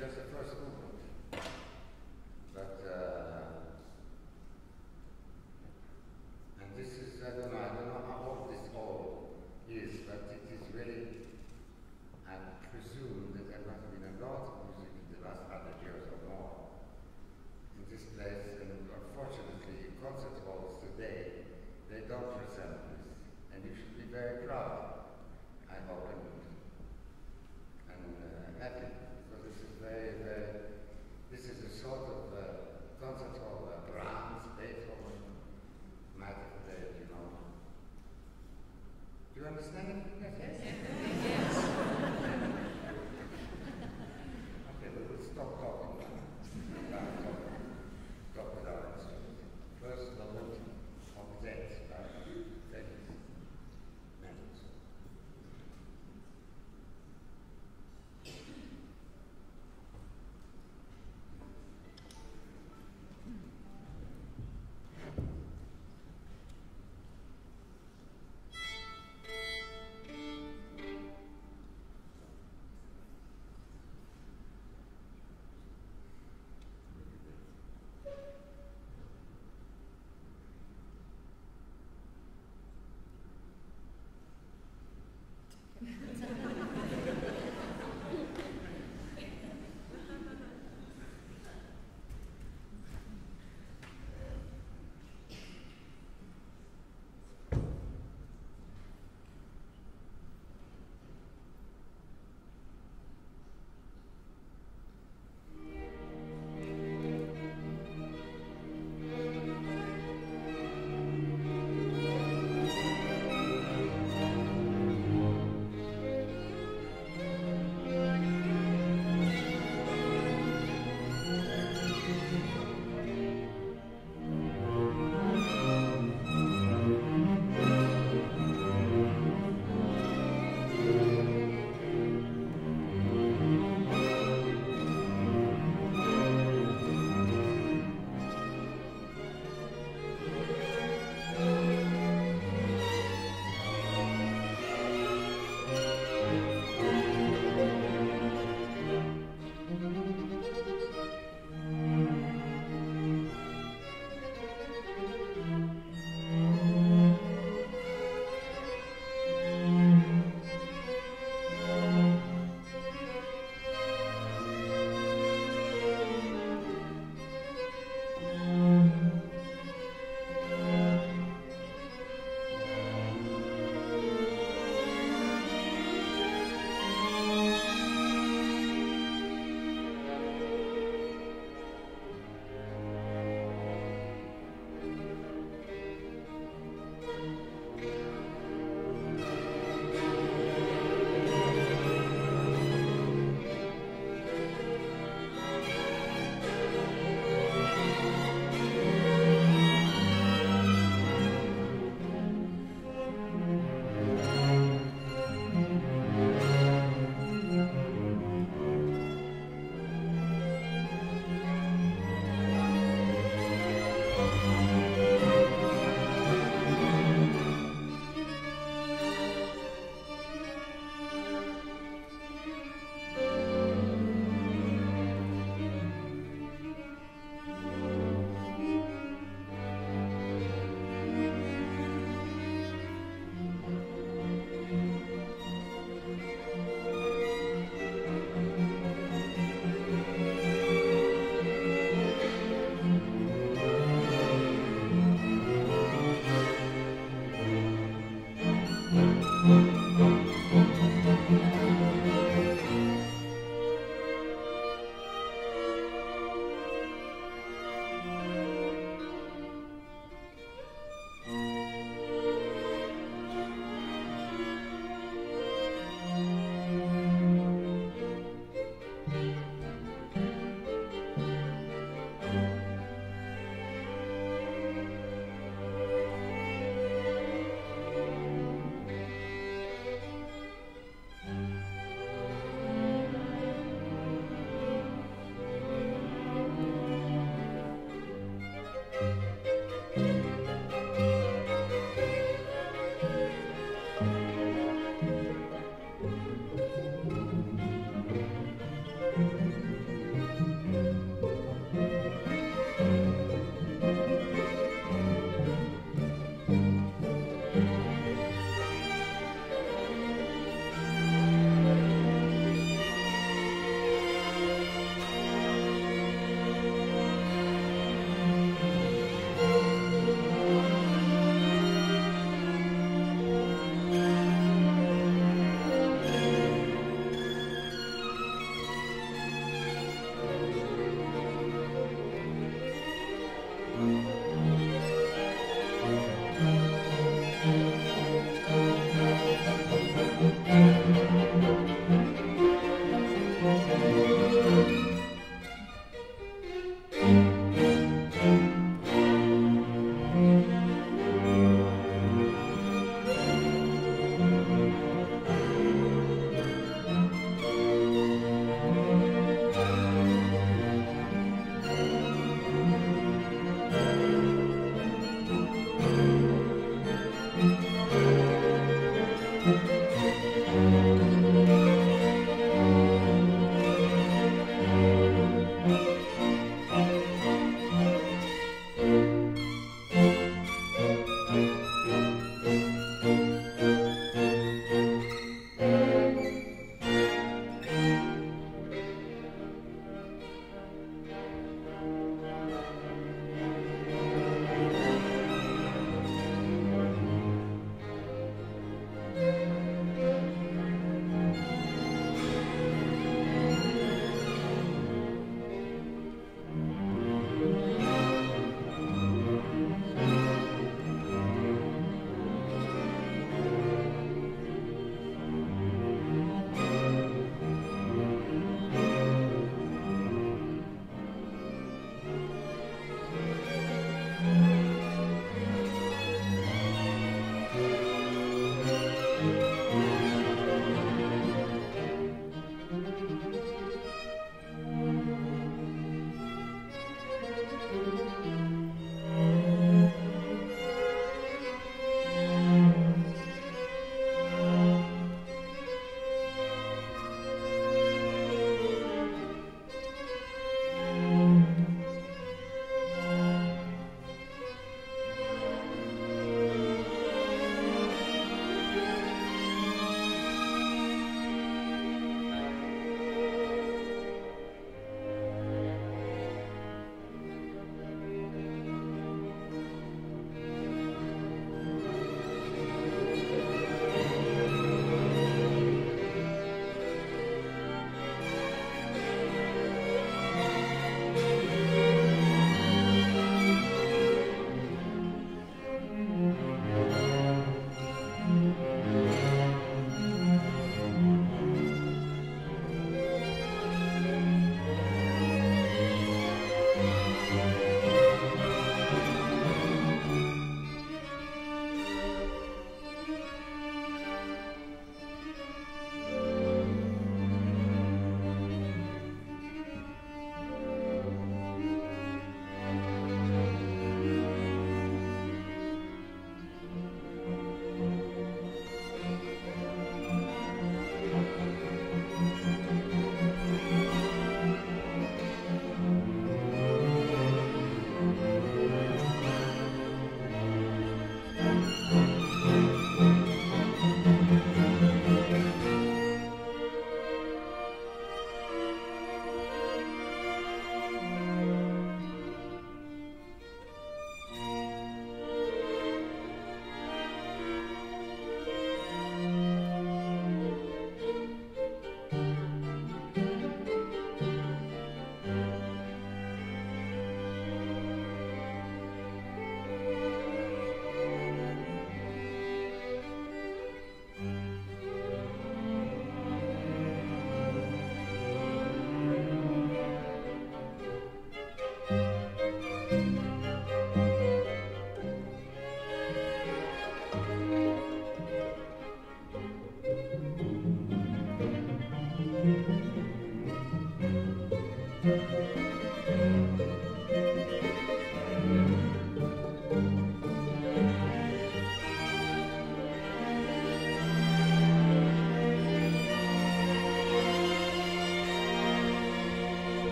muchas gracias.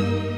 just play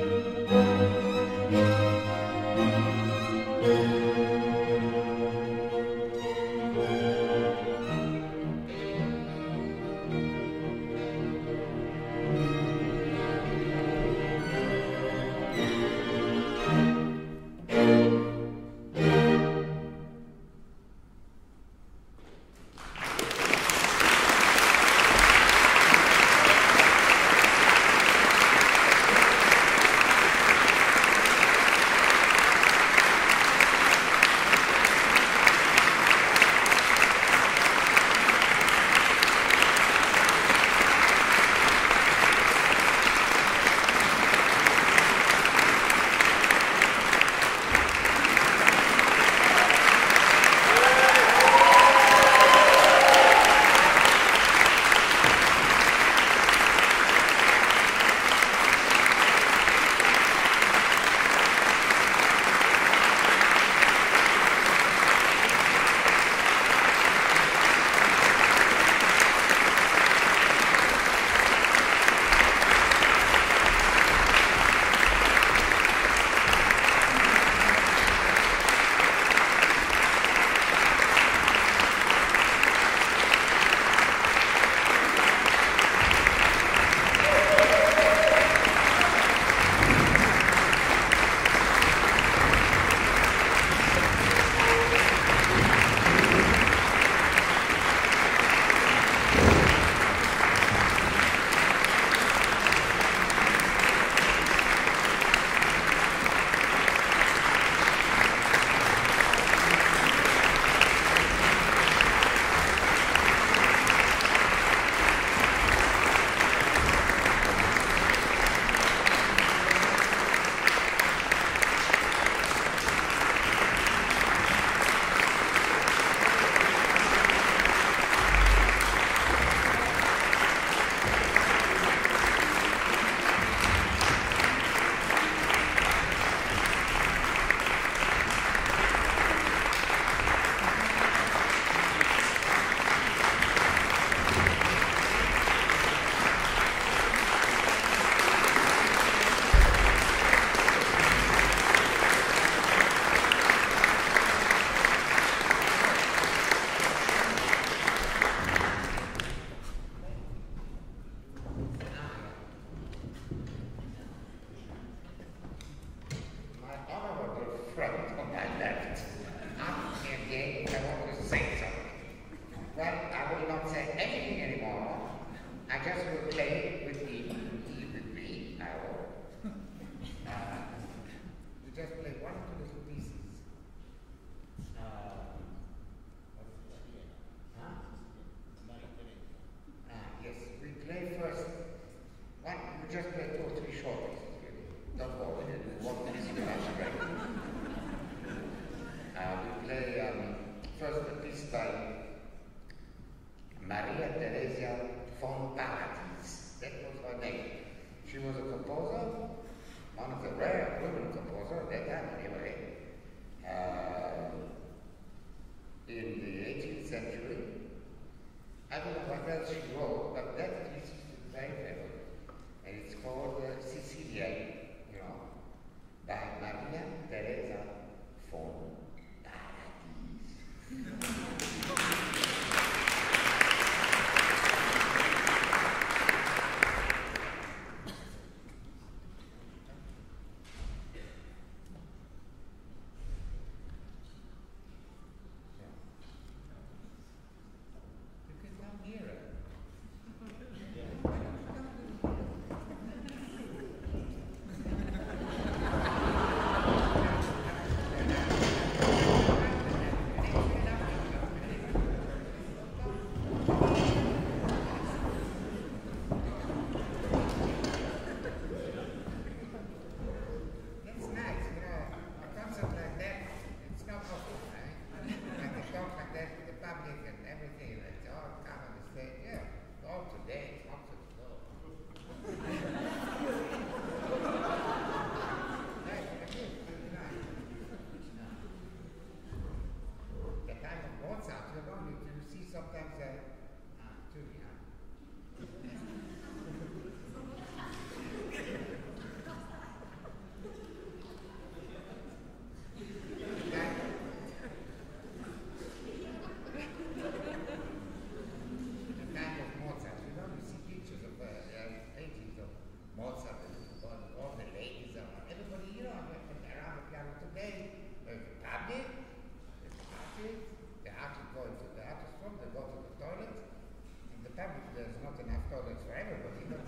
for everybody, but